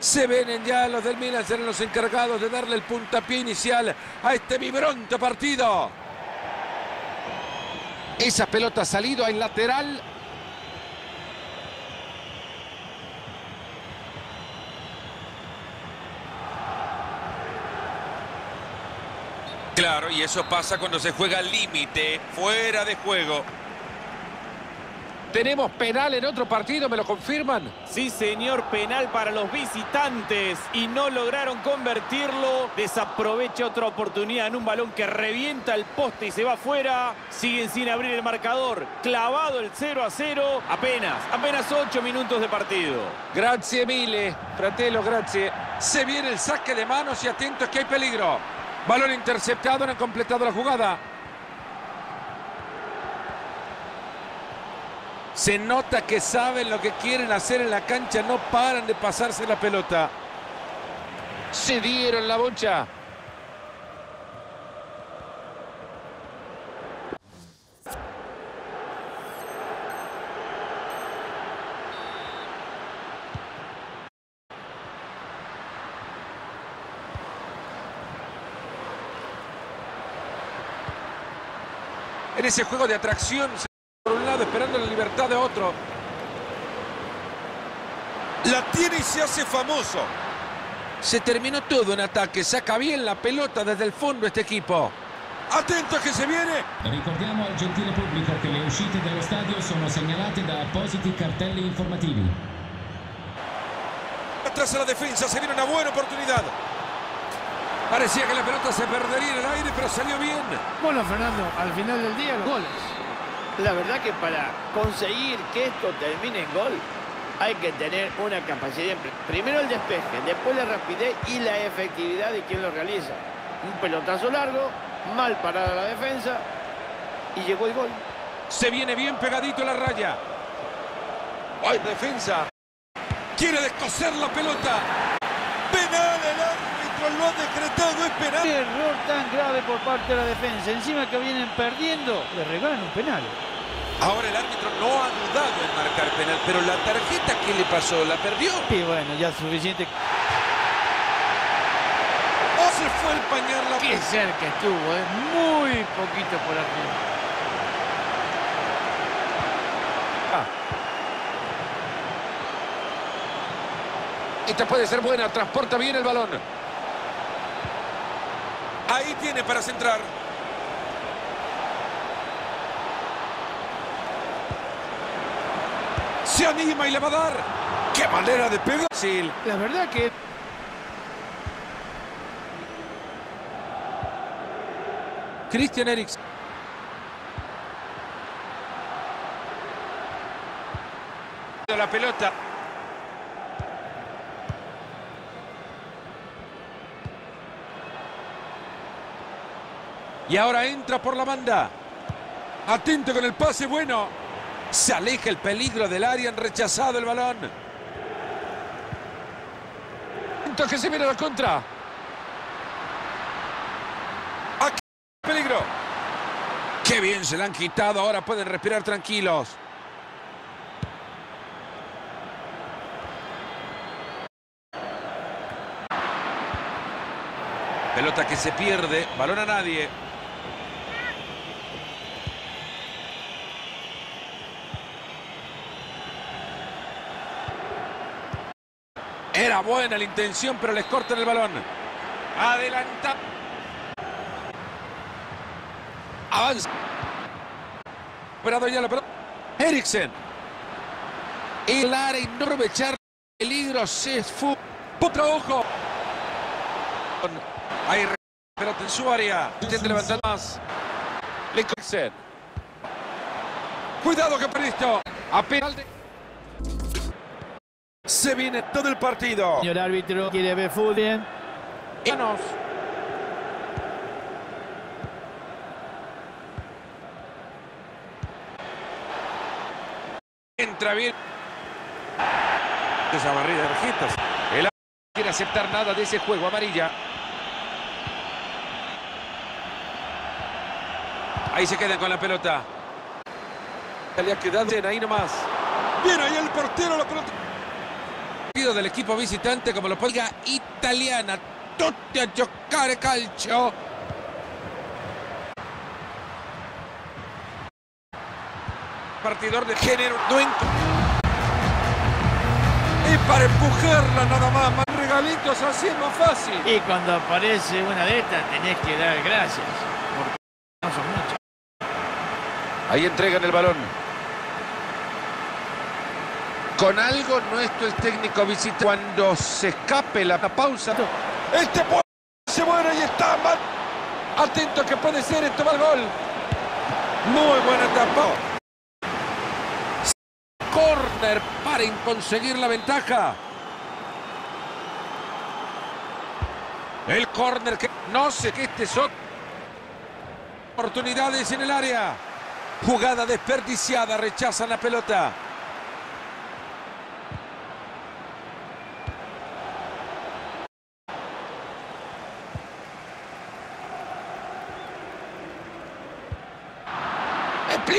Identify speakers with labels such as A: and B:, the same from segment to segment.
A: Se vienen ya los del Milan, serán los encargados de darle el puntapié inicial a este vibrante partido.
B: Esa pelota ha salido al lateral.
A: Claro, y eso pasa cuando se juega al límite, fuera de juego.
B: Tenemos penal en otro partido, ¿me lo confirman?
C: Sí, señor, penal para los visitantes y no lograron convertirlo. Desaprovecha otra oportunidad en un balón que revienta el poste y se va afuera. Siguen sin abrir el marcador. Clavado el 0 a 0. Apenas, apenas 8 minutos de partido.
B: Grazie mille, fratello, grazie.
A: Se viene el saque de manos y atentos que hay peligro. Balón interceptado, no han completado la jugada. Se nota que saben lo que quieren hacer en la cancha, no paran de pasarse la pelota.
B: Se dieron la bocha.
A: En ese juego de atracción, esperando la libertad de otro. La tiene y se hace famoso. Se terminó todo en ataque, saca bien la pelota desde el fondo este equipo. Atento que se viene.
D: Ricordiamo al gentile pubblico che le uscite dallo stadio sono segnalate da appositi cartelli informativi.
A: Atrás a la defensa, se viene una buena oportunidad. Parecía que la pelota se perdería en el aire, pero salió bien.
E: Bueno, Fernando, al final del día, los goles.
F: La verdad que para conseguir que esto termine en gol, hay que tener una capacidad. Primero el despeje, después la rapidez y la efectividad de quien lo realiza. Un pelotazo largo, mal parada la defensa y llegó el gol.
A: Se viene bien pegadito la raya. ¡Ay, defensa! Quiere descoser la pelota. Árbitro lo ha decretado, es penal.
E: Qué error tan grave por parte de la defensa. Encima que vienen perdiendo, le regalan un penal.
A: Ahora el árbitro no ha dudado en marcar penal, pero la tarjeta que le pasó, ¿la perdió?
E: Y bueno, ya suficiente.
A: ¿O se fue el pañal la
E: Qué cerca estuvo, ¿eh? Muy poquito por arriba.
B: Esta puede ser buena, transporta bien el balón.
A: Tiene para centrar. Se anima y le va a dar. ¡Qué manera de pegar! Sí.
E: La verdad que
A: Christian Eriksen. La pelota. Y ahora entra por la banda. Atento con el pase bueno. Se aleja el peligro del área. Han rechazado el balón.
B: Entonces que se viene la contra.
A: Aquí peligro. Qué bien se la han quitado. Ahora pueden respirar tranquilos. Pelota que se pierde. Balón a nadie. Buena la intención, pero les cortan el balón. Adelanta. Avanza. Esperado ya la pelota. Eriksen. El área y no aprovechar peligro. Se fue. Otro ojo. Ahí pelota en su área. Intenta levantar más. Eriksen. Cuidado que listo.
B: Apenas de...
A: Se viene todo el partido.
E: señor árbitro quiere ver fútbol bien.
A: Manos. Entra bien. Esa barrida de tarjetas. El
B: No quiere aceptar nada de ese juego, amarilla.
A: Ahí se quedan con la pelota. Le ha quedado ahí nomás. Bien ahí el portero la pelota. Del equipo visitante como lo ponga italiana. Tutti a giocare calcio. Partidor de género. No Y para empujarla nada más. Más regalitos así es más fácil.
F: Y cuando aparece una de estas tenés que dar gracias. Porque no son muchas.
B: Ahí entregan el balón.
A: Con algo nuestro el técnico visita cuando se escape la pausa. Este se muere y está. Atento que puede ser esto va el gol. Muy buena etapa. Corner para conseguir la ventaja. El corner que no sé qué este son. Oportunidades en el área. Jugada desperdiciada, rechazan la pelota.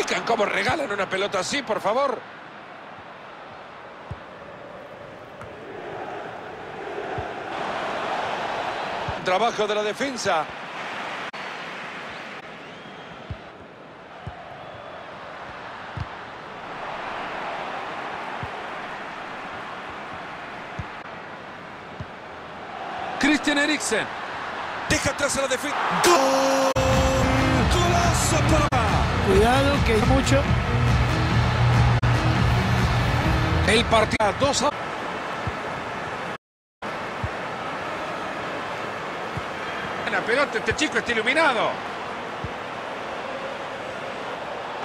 A: ¿Me explican cómo regalan una pelota así, por favor? Trabajo de la defensa. Christian Eriksen. Deja atrás a la defensa. ¡Gol!
E: Que hay mucho.
A: El partido 2 a... La pelota, este chico está iluminado.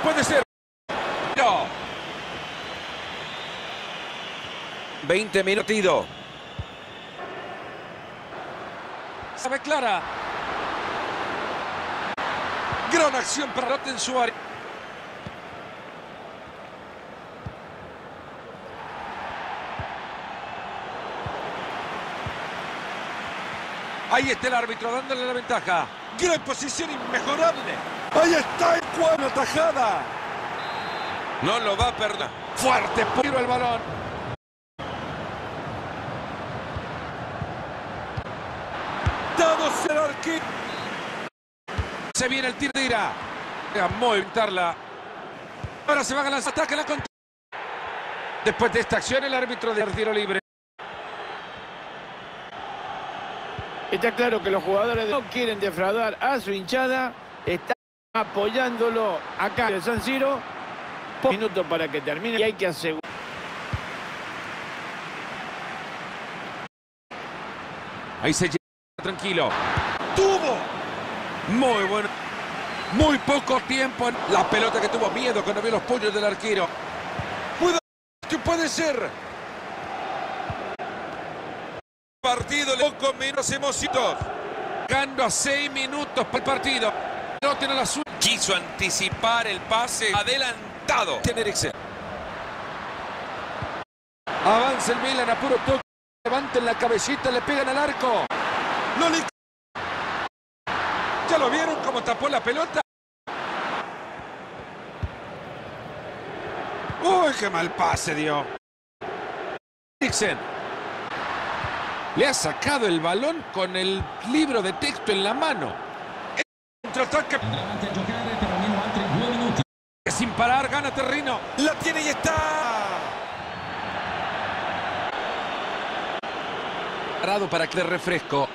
A: Puede ser. No. 20 minutidos. Sabe clara. Gran acción para Rotten Suárez. Ahí está el árbitro dándole la ventaja. Gran posición inmejorable. Ahí está el cuadro tajada. No lo va a perder. Fuerte tiro el balón. Dados el arquero. Se viene el tiro de ira. Muy evitarla. Ahora se va a ganar. Ataque la contra. Después de esta acción, el árbitro de tiro libre.
F: Está claro que los jugadores no quieren defraudar a su hinchada. Están apoyándolo acá en San Siro. Minutos para que termine y hay que asegurar.
A: Ahí se lleva tranquilo. ¡Tuvo! Muy bueno. Muy poco tiempo. La pelota que tuvo miedo cuando vio los puños del arquero. Puede, que puede ser. Partido poco menos emocionados. Ganando a seis minutos para el partido. No tiene la suya. Quiso anticipar el pase adelantado. Avanza el Milan a puro toque. Levanten la cabecita, le pegan al arco. No le... ¿Ya lo vieron cómo tapó la pelota? Uy, qué mal pase dio. Eriksen. Le ha sacado el balón con el libro de texto en la mano. Contraataque sin parar, gana Terrino. La tiene y está. Parado para que le refresco.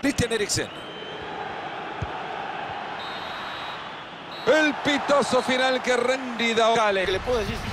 A: Christian Eriksen. El pitoso final que rendida. Gale.
F: ¿Qué le puedo decir?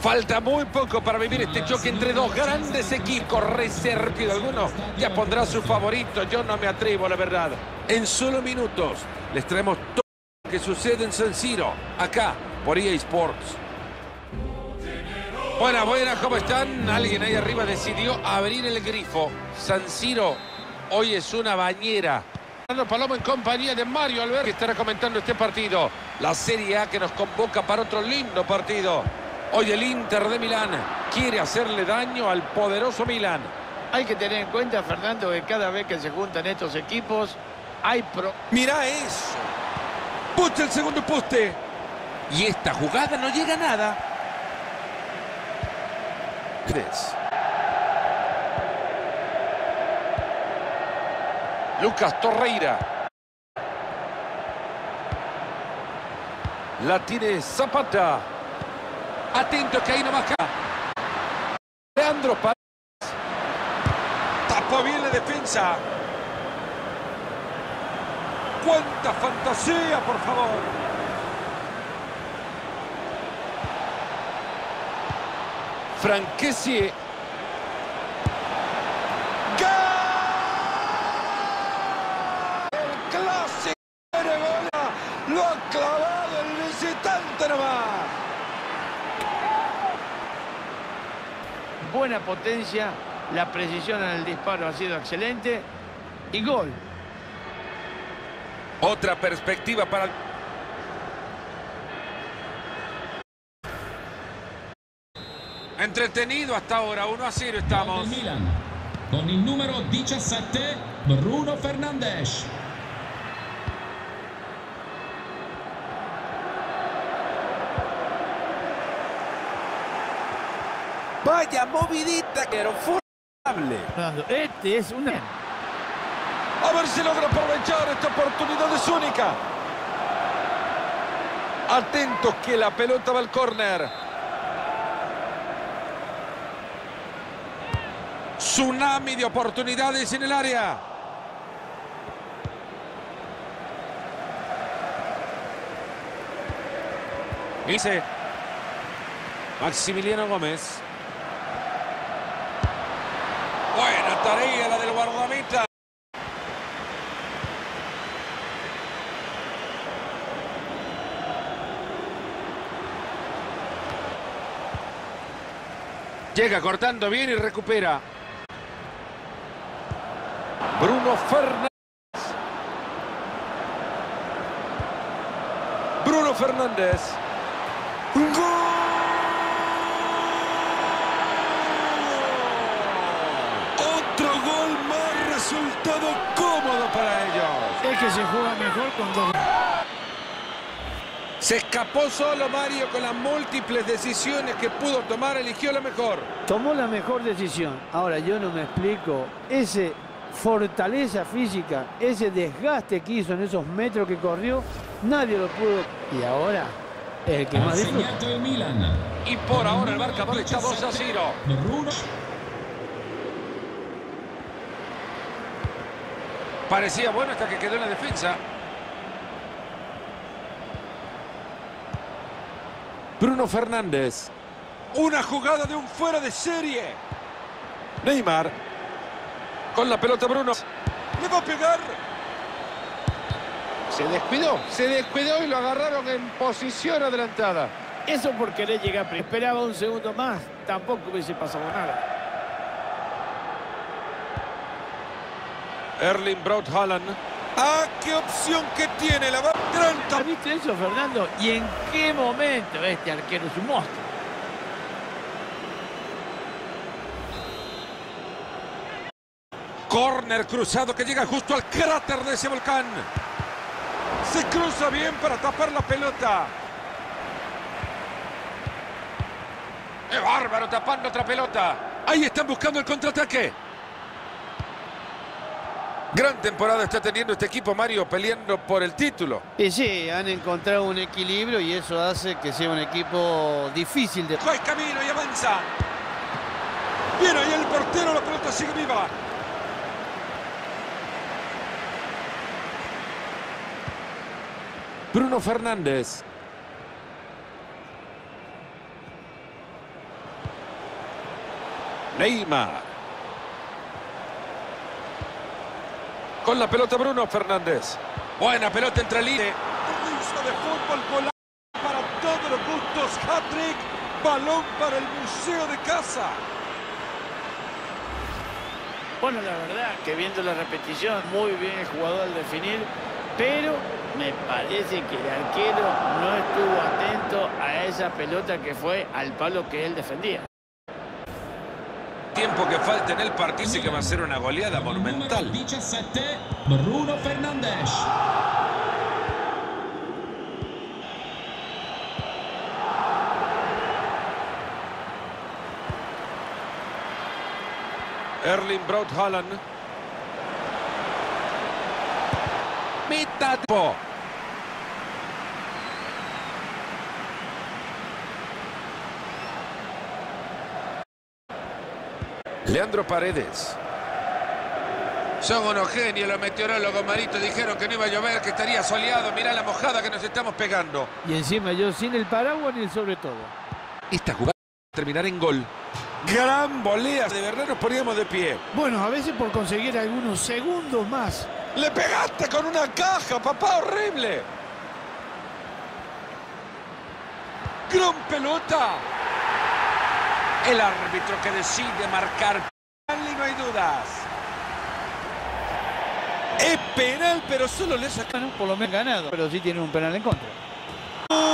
A: Falta muy poco para vivir este choque entre dos grandes equipos. Reservido alguno ya pondrá su favorito. Yo no me atrevo, la verdad. En solo minutos les traemos todo lo que sucede en San Siro, acá por EA Sports. Buenas, buenas, ¿cómo están? Alguien ahí arriba decidió abrir el grifo. San Siro hoy es una bañera. Palomo en compañía de Mario Albert que estará comentando este partido. La Serie A que nos convoca para otro lindo partido. Hoy el Inter de Milán quiere hacerle daño al poderoso Milán.
F: Hay que tener en cuenta, Fernando, que cada vez que se juntan estos equipos hay pro...
A: Mira eso. Poste el segundo poste. Y esta jugada no llega a nada. Tres. Lucas Torreira. La tiene Zapata. Atento que ahí no baja. Leandro Paredes. Tapó bien la defensa. ¡Cuánta fantasía, por favor! Franquesi. ¡Gol! El clásico de Gola lo ha clavado el visitante nomás.
F: Buena potencia, la precisión en el disparo ha sido excelente y gol.
A: Otra perspectiva para... el- Entretenido hasta ahora, 1 a 0
D: Gol
A: estamos.
D: Con il numero 17, Bruno Fernandes.
A: Vaya movidita era formidable.
E: Este es una...
A: A ver si logra aprovechar esta oportunidad es única. Atentos que la pelota va al córner. Tsunami de oportunidades en el área. Dice Maximiliano Gómez. Tarea la del guardameta. Llega cortando bien y recupera. Bruno Fernández. Bruno Fernández. ¡Un gol! Otro gol más resultado cómodo para ellos.
E: Es que se juega mejor con dos...
A: Se escapó solo Mario con las múltiples decisiones que pudo tomar, eligió la mejor.
E: Tomó la mejor decisión. Ahora, yo no me explico. Ese fortaleza física, ese desgaste que hizo en esos metros que corrió, nadie lo pudo... Y ahora, el que más disfruta.
A: Y por ahora el marcador está 2 a 0. Parecía bueno hasta que quedó en la defensa. Bruno Fernández. Una jugada de un fuera de serie. Neymar. Con la pelota Bruno. Le va a pegar.
B: Se descuidó, se descuidó y lo agarraron en posición adelantada.
F: Eso por querer llegar. primero. Esperaba un segundo más, tampoco hubiese pasado nada.
A: Erling Braut Haaland. ¡Ah, qué opción que tiene! La va gran
E: ¿Has visto eso, Fernando? ¿Y en qué momento este arquero es un monstruo?
A: Corner cruzado que llega justo al cráter de ese volcán. Se cruza bien para tapar la pelota. ¡Qué bárbaro tapando otra pelota! Ahí están buscando el contraataque. Gran temporada está teniendo este equipo, Mario, peleando por el título.
E: Y sí, han encontrado un equilibrio y eso hace que sea un equipo difícil de...
A: Coge camino y avanza. Bien, ahí el portero, la pelota sigue viva. Bruno Fernández. Neymar. Con la pelota Bruno Fernández. Buena pelota entre líneas.
G: de fútbol para todos los gustos. Hat-trick. Balón para el Museo de Casa.
F: Bueno, la verdad que viendo la repetición, muy bien el jugador al definir, pero me parece que el arquero no estuvo atento a esa pelota que fue al palo que él defendía.
A: Tiempo que falta en el partido y que va a ser una goleada monumental.
D: Numero 17, Bruno Fernandes.
A: Erling Braut Haaland. Mitad Leandro Paredes. Son unos genios los meteorólogos, Marito. Dijeron que no iba a llover, que estaría soleado. Mirá la mojada que nos estamos pegando.
E: Y encima yo sin el paraguas ni el sobre todo.
A: Esta jugada va a terminar en gol. Gran volea. De verdad nos poníamos de pie.
H: Bueno, a veces por conseguir algunos segundos más.
A: ¡Le pegaste con una caja, papá! ¡Horrible! ¡Gran pelota! El árbitro que decide marcar. Y no hay dudas. Es penal, pero solo le saca.
E: Bueno, por lo menos ganado, pero sí tiene un penal en contra.
A: Golazo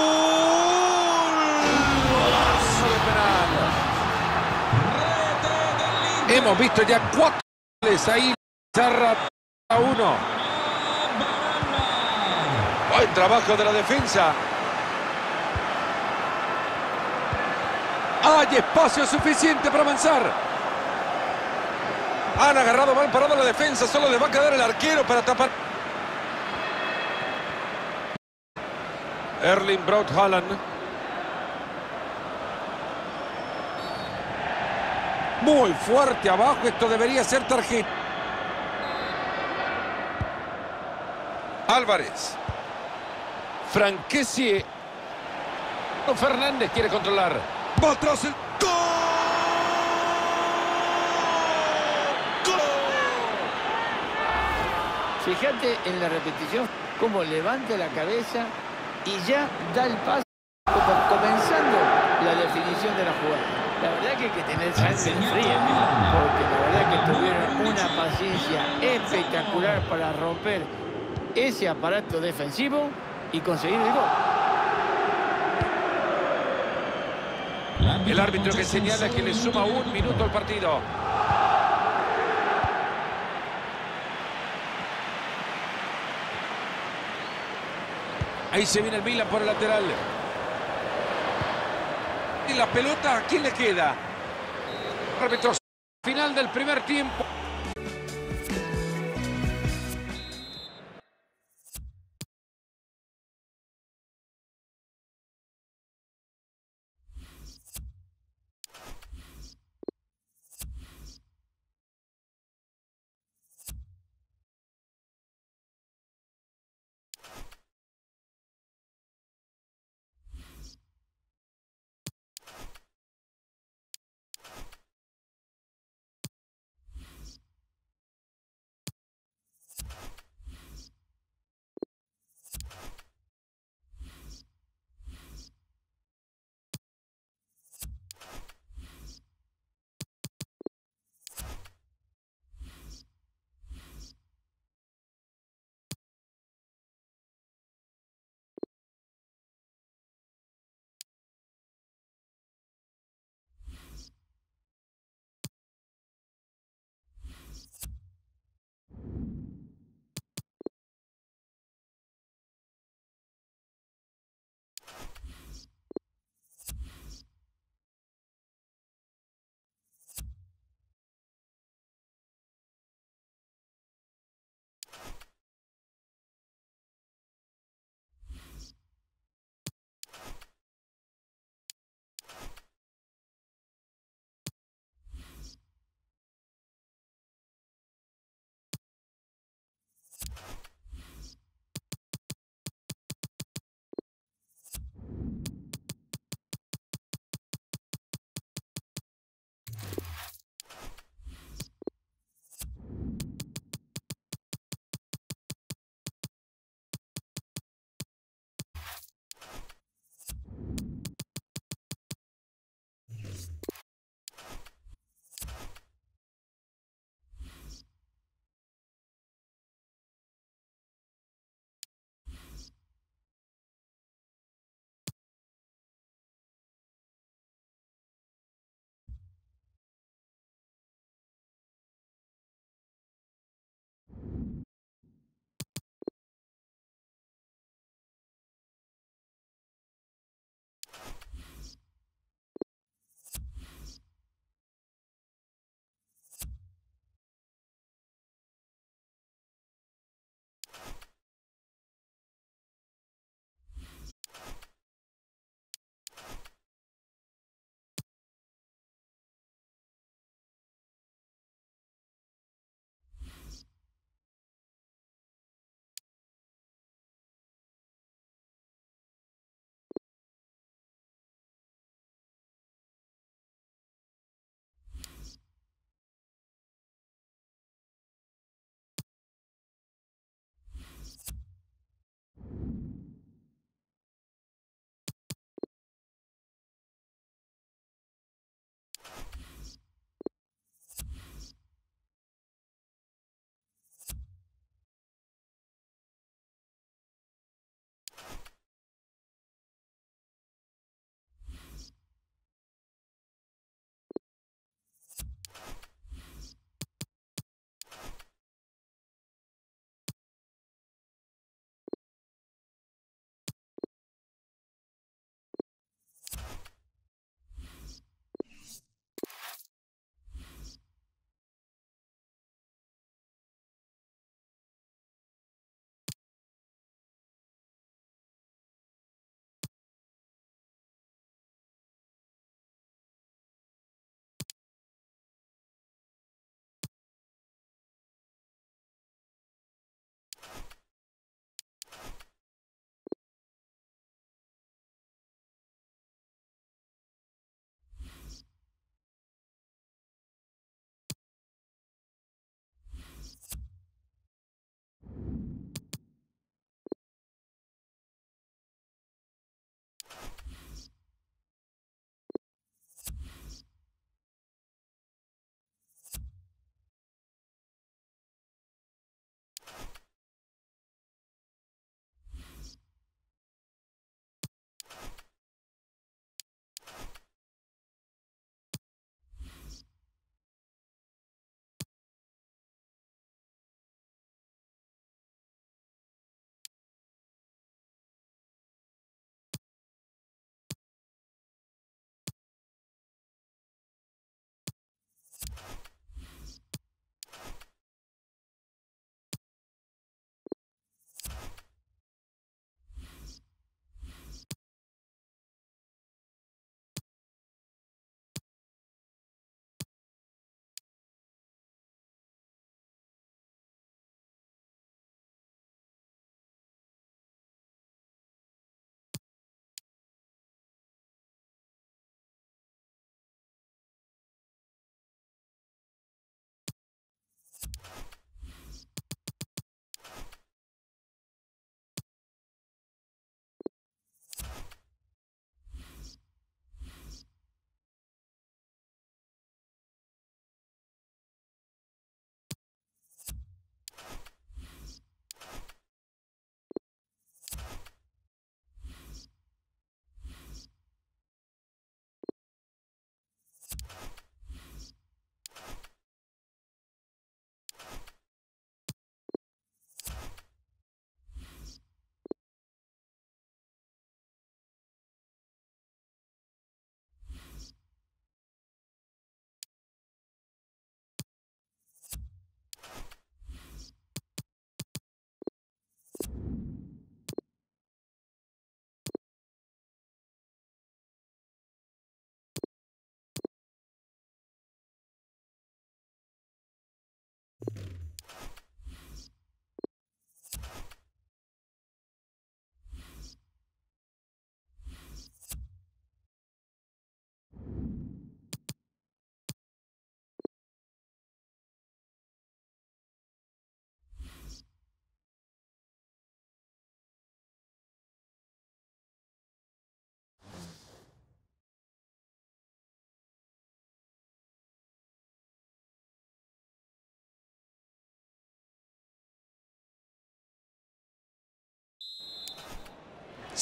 A: de penal. Hemos visto ya cuatro goles ahí. Zarra a uno. Buen trabajo de la defensa. Hay espacio suficiente para avanzar. Han agarrado mal parado la defensa. Solo les va a quedar el arquero para tapar. Erling Braut Haaland. Muy fuerte abajo. Esto debería ser tarjeta. Álvarez. Franquesi. Fernández quiere controlar.
G: Va atrás el... ¡Gol! ¡Gol!
F: Fíjate en la repetición cómo levanta la cabeza y ya da el paso como comenzando la definición de la jugada. La verdad que hay que tener sangre fría, porque la verdad que tuvieron una paciencia espectacular para romper ese aparato defensivo y conseguir el gol.
A: El árbitro que señala que le suma un minuto al partido. Ahí se viene el Milan por el lateral. Y la pelota, ¿a quién le queda? Árbitro, final del primer tiempo.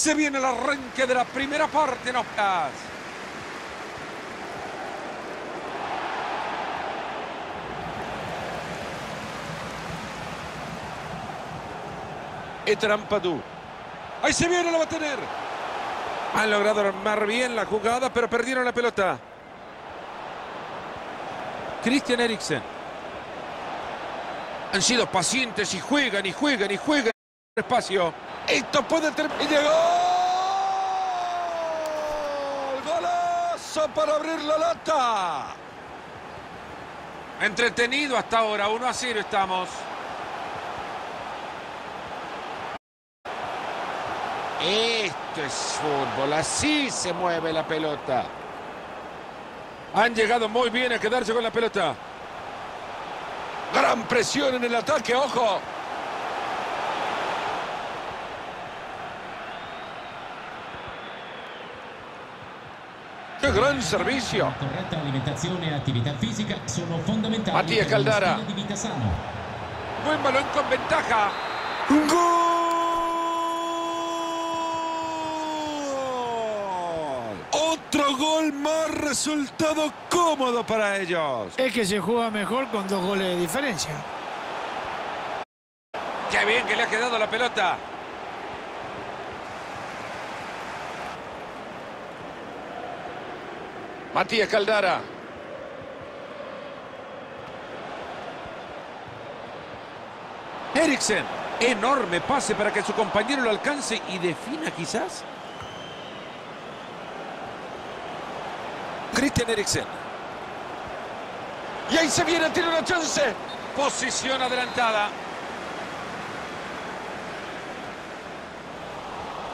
A: Se viene el arranque de la primera parte, no más. Etrampadú. Ahí se viene, lo va a tener. Han logrado armar bien la jugada, pero perdieron la pelota. Christian Eriksen. Han sido pacientes y juegan y juegan y juegan. Espacio. Esto puede terminar. ¡Y llegó! ¡Golazo para abrir la lata! Entretenido hasta ahora. 1 a 0 estamos. Esto es fútbol. Así se mueve la pelota. Han llegado muy bien a quedarse con la pelota. Gran presión en el ataque, ojo. ¡Qué gran servicio!
D: La corretta alimentazione e attività fisica sono fondamentali
B: Mattia Caldara.
D: di vita sano.
A: Buen balón con ventaja. ¡Gol! Otro gol más resultado cómodo para ellos.
H: Es que se juega mejor con dos goles de diferencia.
A: Qué bien que le ha quedado la pelota.
B: Matías Caldara.
A: Eriksen. Enorme pase para que su compañero lo alcance y defina quizás. Christian Eriksen.
B: Y ahí se viene, tiene una chance.
A: Posición adelantada.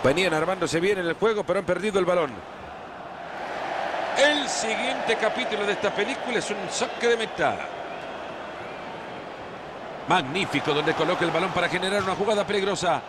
A: Venían armándose bien en el juego, pero han perdido el balón. El siguiente capítulo de esta película es un saque de meta. Magnífico, donde coloca el balón para generar una jugada peligrosa.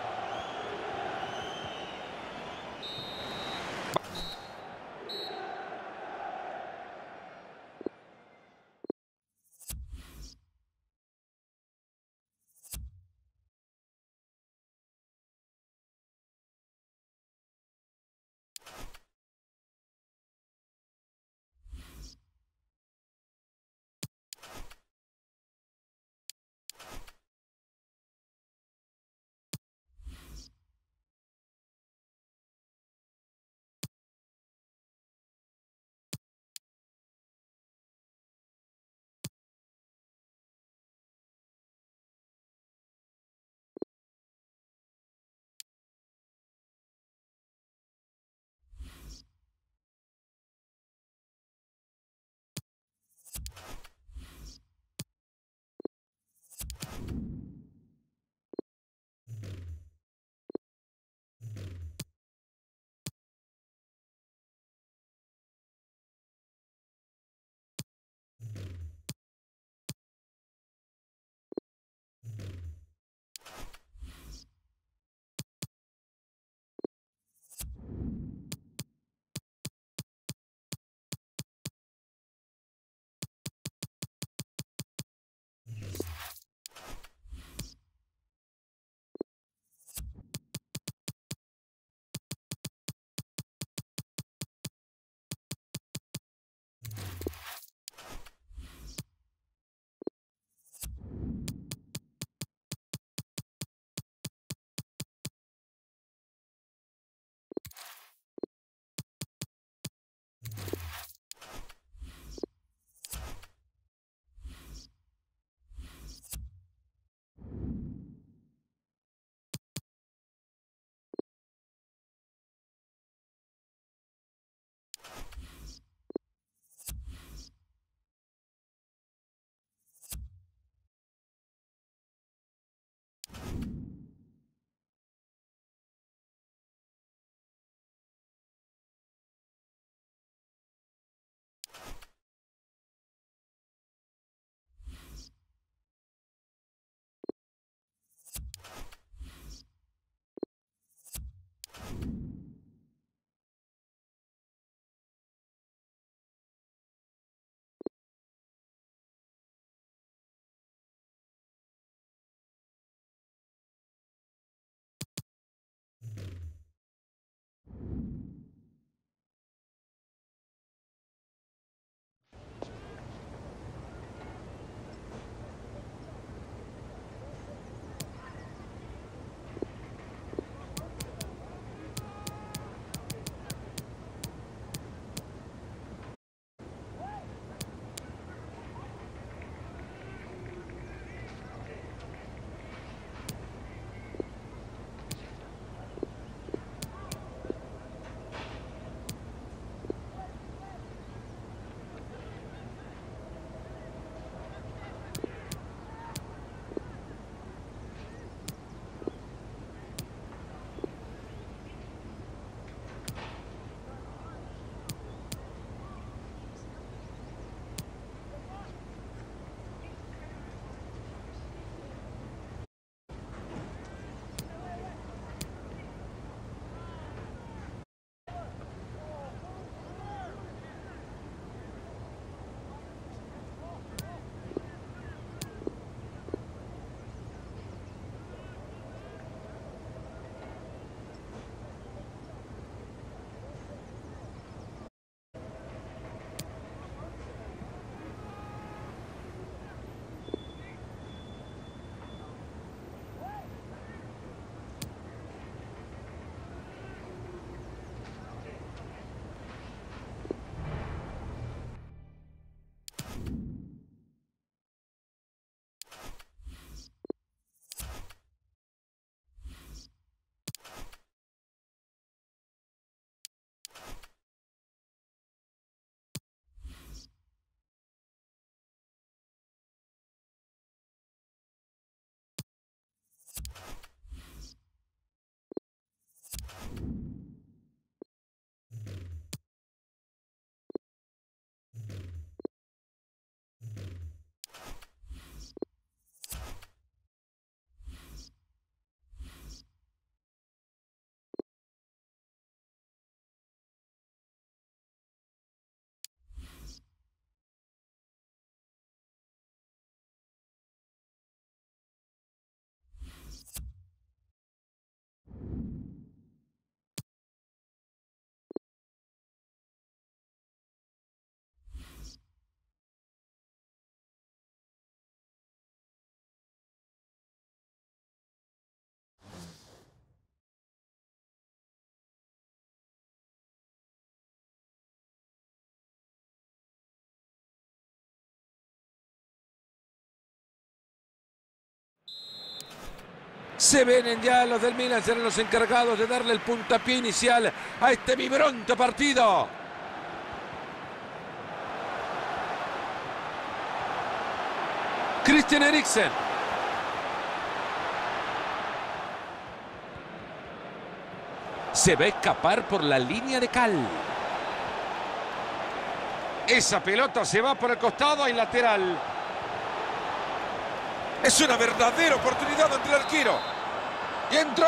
A: Se vienen ya los del Milan, serán los encargados de darle el puntapié inicial a este vibrante partido. Christian Eriksen. Se va a escapar por la línea de cal. Esa pelota se va por el costado y lateral.
G: Es una verdadera oportunidad ante el arquero.
B: Y entró.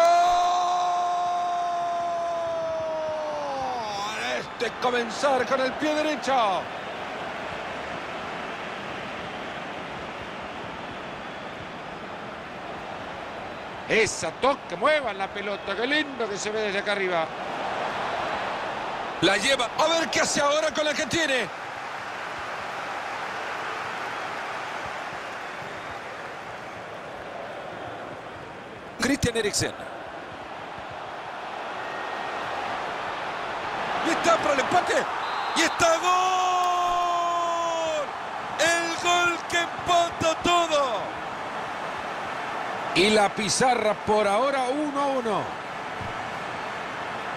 A: Este comenzar con el pie derecho. Esa toque, muevan la pelota, qué lindo que se ve desde acá arriba.
G: La lleva. A ver qué hace ahora con la que tiene.
A: Christian Eriksen.
G: Y está para el empate. Y está gol. El gol que empata todo.
A: Y la pizarra por ahora 1-1.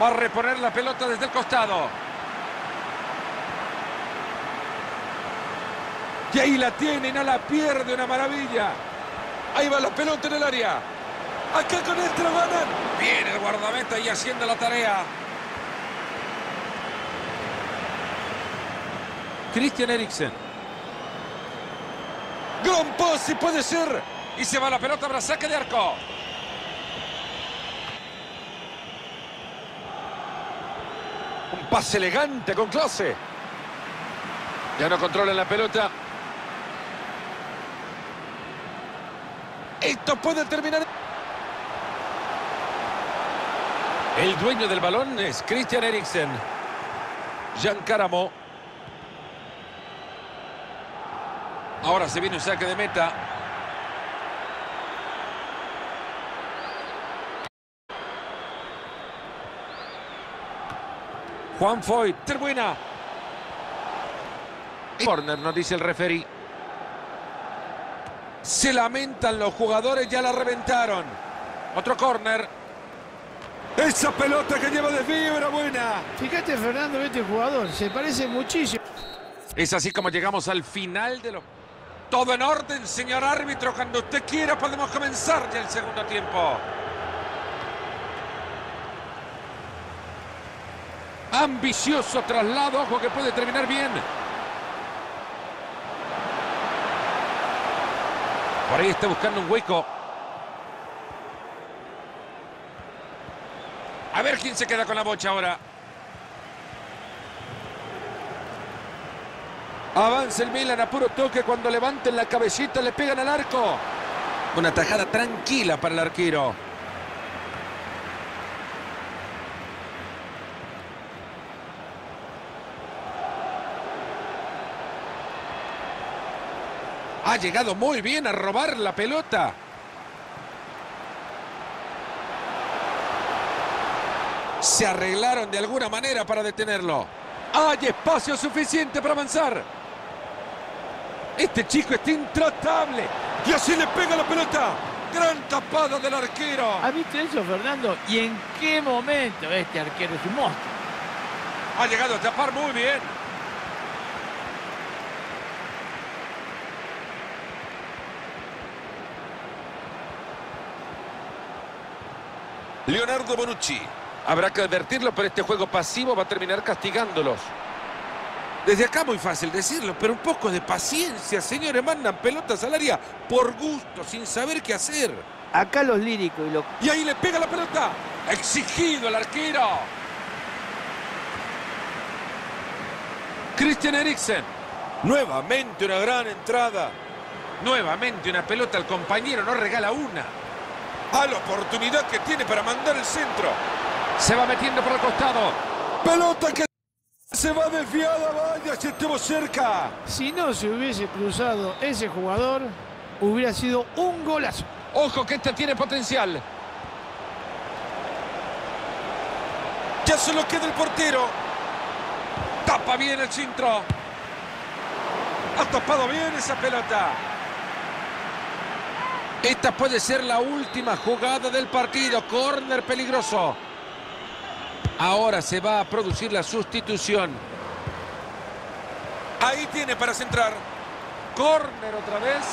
A: Va a reponer la pelota desde el costado. Y ahí la tiene, no la pierde, una maravilla.
G: Ahí va la pelota en el área. Acá con este lo ganan.
A: Viene el guardameta y haciendo la tarea. Christian Eriksen.
G: Gran pase puede ser.
A: Y se va la pelota para saque de arco.
B: Un pase elegante con clase.
A: Ya no controlan la pelota.
G: Esto puede terminar.
A: El dueño del balón es Christian Eriksen. Jan Caramo. Ahora se viene un saque de meta. Juan Foyt, buena. Corner, nos dice el referí. Se lamentan los jugadores, ya la reventaron. Otro corner.
G: Esa pelota que lleva de fibra buena.
E: Fíjate, Fernando, este jugador se parece muchísimo.
A: Es así como llegamos al final de lo... Todo en orden, señor árbitro. Cuando usted quiera podemos comenzar ya el segundo tiempo. Ambicioso traslado, ojo que puede terminar bien. Por ahí está buscando un hueco. Ver quién se queda con la bocha ahora. Avanza el Milan a puro toque. Cuando levanten la cabecita le pegan al arco. Una tajada tranquila para el arquero. Ha llegado muy bien a robar la pelota. Se arreglaron de alguna manera para detenerlo. Hay espacio suficiente para avanzar. Este chico está intratable.
G: Y así le pega la pelota. Gran tapada del arquero.
E: ¿Has visto eso, Fernando? ¿Y en qué momento este arquero es un monstruo?
A: Ha llegado a tapar muy bien.
B: Leonardo Bonucci. Habrá que advertirlo, pero este juego pasivo va a terminar castigándolos.
A: Desde acá muy fácil decirlo, pero un poco de paciencia, señores. Mandan pelotas al área por gusto, sin saber qué hacer.
E: Acá los líricos y los...
G: Y ahí le pega la pelota.
A: Exigido el arquero. Christian Eriksen.
G: Nuevamente una gran entrada.
A: Nuevamente una pelota al compañero, no regala una.
G: A la oportunidad que tiene para mandar el centro.
A: Se va metiendo por el costado.
G: Pelota que se va desviada. Vaya, si estuvo cerca.
E: Si no se hubiese cruzado ese jugador, hubiera sido un golazo.
B: Ojo que este tiene potencial.
G: Ya solo queda el portero.
A: Tapa bien el centro.
G: Ha tapado bien esa pelota.
A: Esta puede ser la última jugada del partido. Corner peligroso. Ahora se va a producir la sustitución.
B: Ahí tiene para centrar.
A: Corner otra vez.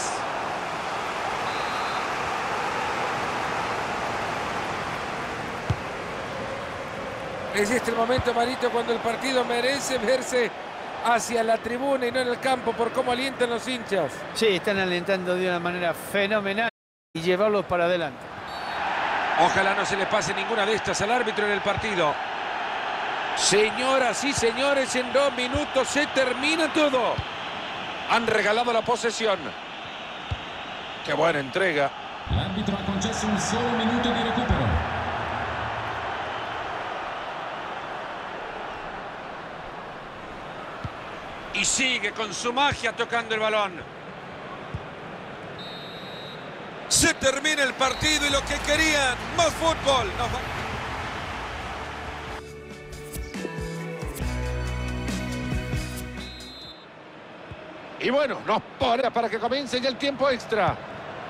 A: Es este el momento, Marito, cuando el partido merece verse hacia la tribuna y no en el campo por cómo alientan los hinchas.
E: Sí, están alentando de una manera fenomenal y llevarlos para adelante.
A: Ojalá no se le pase ninguna de estas al árbitro en el partido. Señoras y señores, en dos minutos se termina todo. Han regalado la posesión. Qué buena entrega.
D: L'arbitro ha concesso un solo minuto di recupero.
A: Y sigue con su magia tocando el balón.
B: Se termina el partido y lo que querían, más fútbol.
A: Y bueno, nos pone para que comience ya el tiempo extra.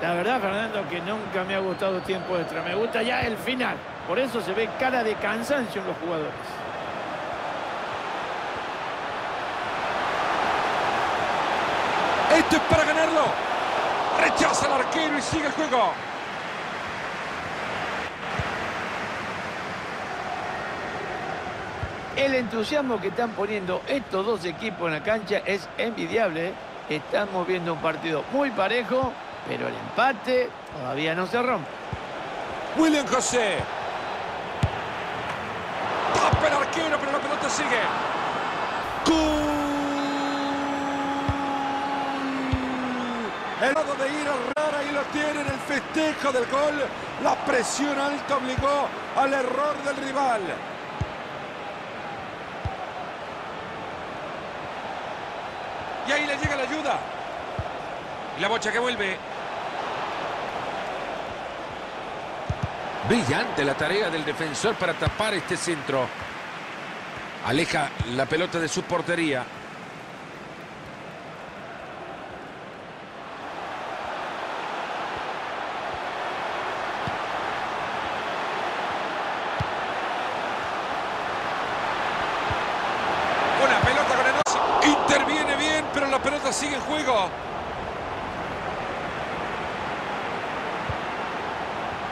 F: La verdad, Fernando, que nunca me ha gustado tiempo extra. Me gusta ya el final. Por eso se ve cara de cansancio en los jugadores.
A: Esto es para ganarlo. Rechaza al arquero y sigue el juego.
F: El entusiasmo que están poniendo estos dos equipos en la cancha es envidiable. ¿eh? Estamos viendo un partido muy parejo, pero el empate todavía no se rompe.
A: William José. Tapa el arquero, pero la pelota sigue.
G: Gol. El lado de ira rara y lo tiene en el festejo del gol. La presión alta obligó al error del rival.
A: Y ahí le llega la ayuda. Y la bocha que vuelve. Brillante la tarea del defensor para tapar este centro. Aleja la pelota de su portería. Una pelota con el... Interviene bien, pero la pelota sigue en juego.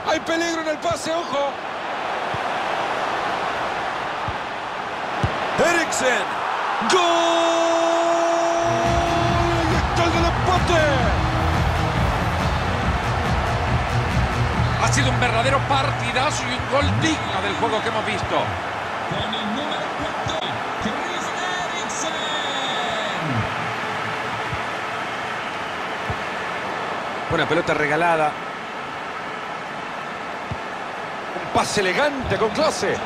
A: Hay peligro en el pase, ojo.
G: Eriksen. ¡Gol! ¡Y está el del empate!
A: Ha sido un verdadero partidazo y un gol digno del juego que hemos visto. Una pelota regalada. Un pase elegante con clase.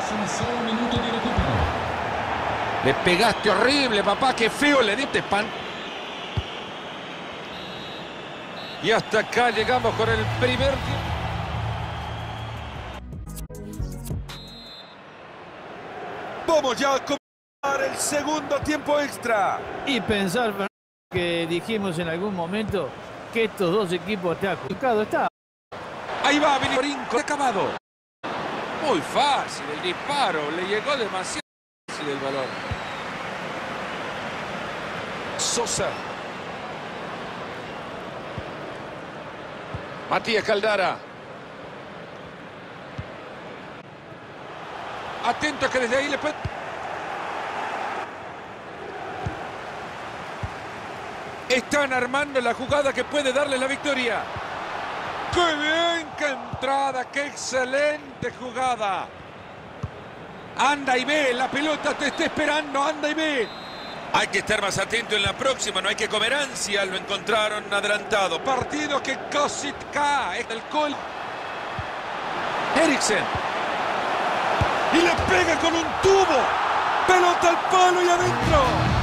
A: Le pegaste horrible, papá. Qué feo le diste pan. Y hasta acá llegamos con el primer tiempo.
G: Vamos ya a comenzar el segundo tiempo extra.
E: Y pensar que dijimos en algún momento que estos dos equipos te juzgado está.
A: Ahí va, Brinco, acabado. Muy fácil el disparo. Le llegó demasiado el balón. Sosa. Matías Caldara. Atento que desde ahí le puede... Están armando la jugada que puede darle la victoria. ¡Qué bien! ¡Qué entrada! ¡Qué excelente jugada! Anda y ve, la pelota te está esperando, anda y ve.
B: Hay que estar más atento en la próxima, no hay que comer ansia. Lo encontraron adelantado.
A: Partido que casi cae. El gol. Eriksen.
G: Y le pega con un tubo. Pelota al palo y adentro.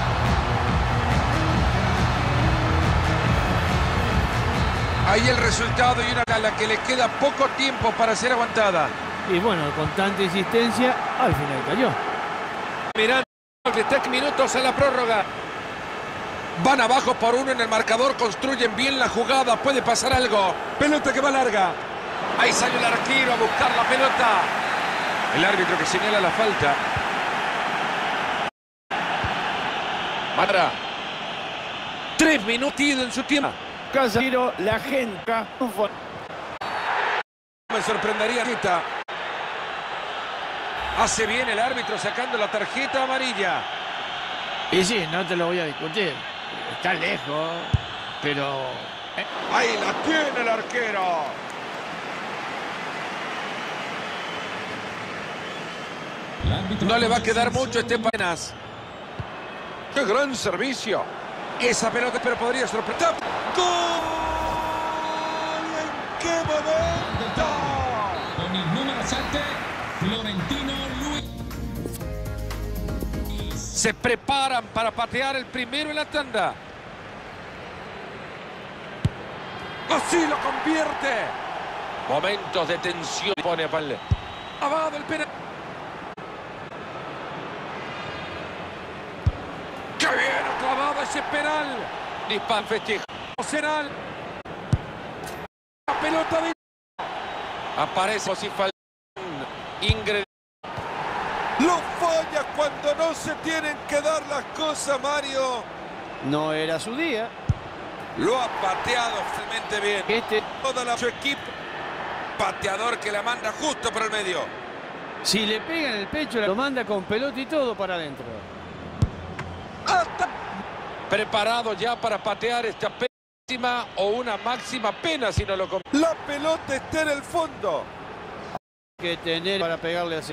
A: Ahí el resultado y una gala que le queda poco tiempo para ser aguantada.
E: Y bueno, con tanta insistencia, al final cayó.
A: Mirando, de tres minutos a la prórroga. Van abajo por uno en el marcador, construyen bien la jugada, puede pasar algo.
G: Pelota que va larga.
A: Ahí sale el arquero a buscar la pelota. El árbitro que señala la falta. Mara. Tres minutos en su tiempo.
F: Casemiro, la gente.
A: Me sorprendería Rita. Hace bien el árbitro sacando la tarjeta amarilla.
E: Y sí, no te lo voy a discutir. Está lejos, pero...
G: Ahí la tiene el arquero.
A: No le va a quedar mucho este Panas. ¡Qué gran servicio! Esa pelota, pero podría sorprender.
G: ¡Gol! ¿En qué momento?
D: Con il numero 7, Florentino Luis.
A: Se preparan para patear el primero en la tanda.
G: Así lo convierte.
B: Momentos de tensión. Pone a Palle.
A: Abado el penal. ¡Qué bien ha clavado ese penal!
B: Dispar festejo.
A: Será la pelota de...
B: Aparece si falta Ingrid.
G: Lo falla cuando no se tienen que dar las cosas, Mario.
E: No era su día.
G: Lo ha pateado realmente bien.
E: Este,
G: Toda la, su equipo. Pateador que la manda justo por el medio.
E: si le pega en el pecho, lo manda con pelota y todo para adentro.
B: Preparado ya para patear esta pésima o una máxima pena si no lo
G: la pelota está en el fondo.
E: Que tener para pegarle así.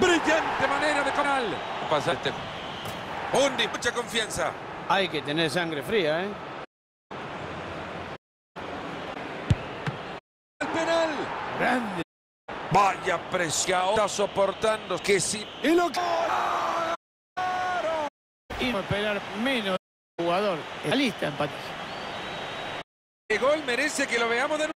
A: Brillante manera de canal.
B: pasa este.
G: Undi, mucha confianza.
E: Hay que tener sangre fría, ¿eh?
G: El penal.
E: Grande.
G: Vaya presión.
B: Está soportando que sí.
G: Y lo que...
E: Y no esperar menos jugador. Está lista, empate.
A: El gol merece que lo veamos de nuevo.